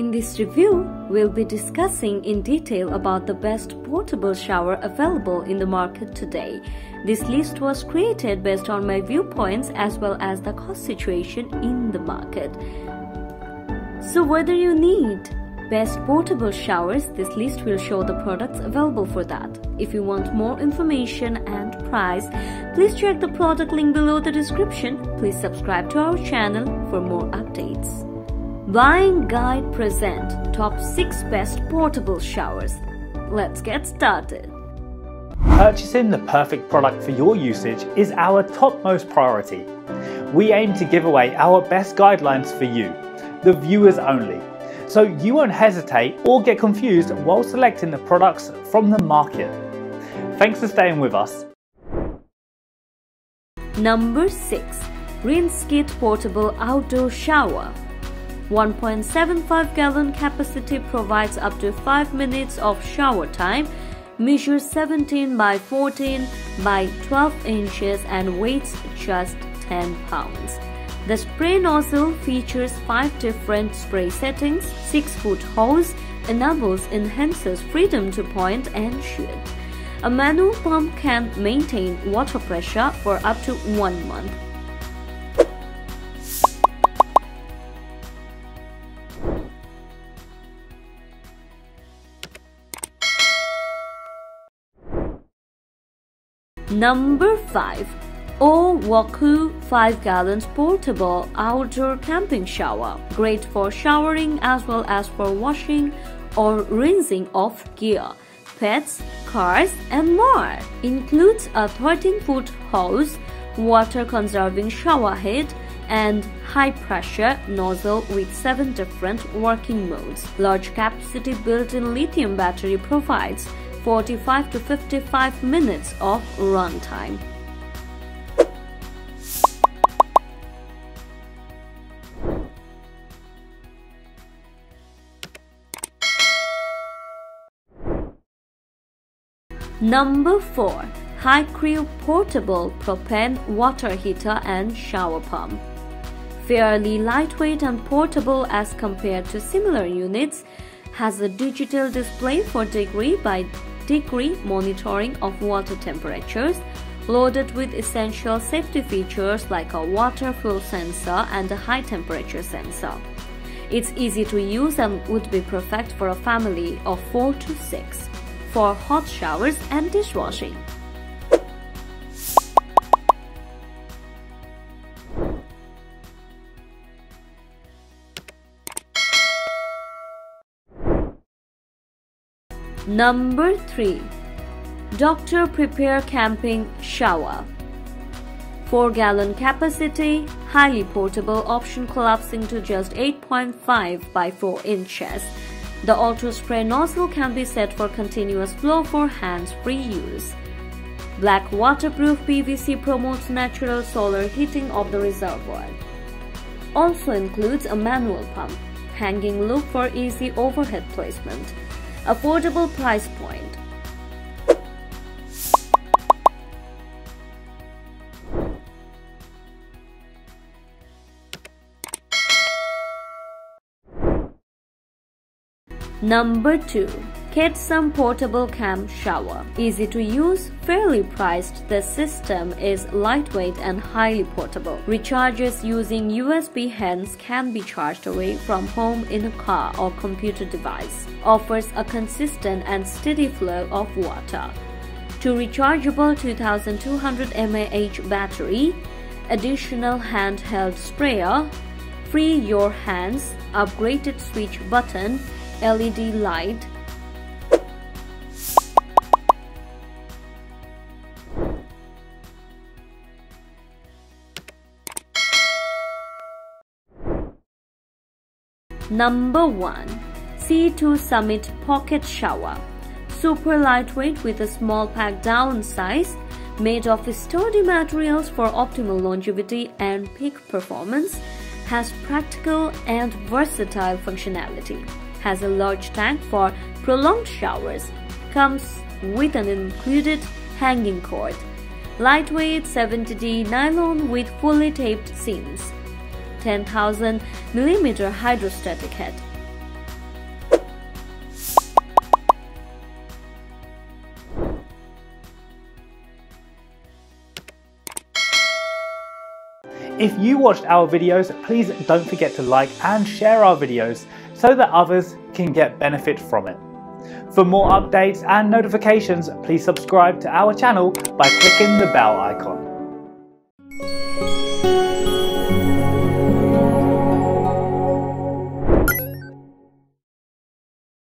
In this review, we'll be discussing in detail about the best portable shower available in the market today. This list was created based on my viewpoints as well as the cost situation in the market. So whether you need best portable showers, this list will show the products available for that. If you want more information and price, please check the product link below the description. Please subscribe to our channel for more updates. Buying Guide present top 6 best portable showers. Let's get started. Purchasing the perfect product for your usage is our topmost priority. We aim to give away our best guidelines for you, the viewers only, so you won't hesitate or get confused while selecting the products from the market. Thanks for staying with us. Number 6 Rinse Kit Portable Outdoor Shower 1.75 gallon capacity provides up to 5 minutes of shower time, measures 17 by 14 by 12 inches and weighs just 10 pounds. The spray nozzle features 5 different spray settings, 6 foot hose, enables enhances freedom to point and shoot. A manual pump can maintain water pressure for up to 1 month. Number 5 OYOOQO 5 gallons portable outdoor camping shower. Great for showering as well as for washing or rinsing off gear, pets, cars, and more. Includes a 13 foot hose, water conserving shower head, and high pressure nozzle with 7 different working modes. Large capacity built in lithium battery provides 45 to 55 minutes of runtime. Number 4. Hike Crew Portable Propane Water Heater and Shower Pump. Fairly lightweight and portable as compared to similar units, has a digital display for degree by degree monitoring of water temperatures, loaded with essential safety features like a water flow sensor and a high temperature sensor. It's easy to use and would be perfect for a family of 4 to 6 for hot showers and dishwashing. Number 3 Dr. Prepare Camping Shower 4 gallon capacity, highly portable option collapsing to just 8.5 by 4 inches. The auto spray nozzle can be set for continuous flow for hands-free use. Black waterproof PVC promotes natural solar heating of the reservoir. Also includes a manual pump, hanging loop for easy overhead placement. Affordable price point. Number 2. KEDSUM Portable Cam Shower. Easy to use, fairly priced, the system is lightweight and highly portable. Recharges using USB hands can be charged away from home in a car or computer device. Offers a consistent and steady flow of water. Two rechargeable 2200 mAh battery, additional handheld sprayer, free your hands, upgraded switch button, LED light Number 1 Sea to Summit Pocket Shower. Super lightweight with a small pack down size made of sturdy materials for optimal longevity and peak performance has practical and versatile functionality has a large tank for prolonged showers, comes with an included hanging cord, lightweight 70D nylon with fully taped seams, 10,000 mm hydrostatic head. If you watched our videos, please don't forget to like and share our videos so that others can get benefit from it. For more updates and notifications, please subscribe to our channel by clicking the bell icon.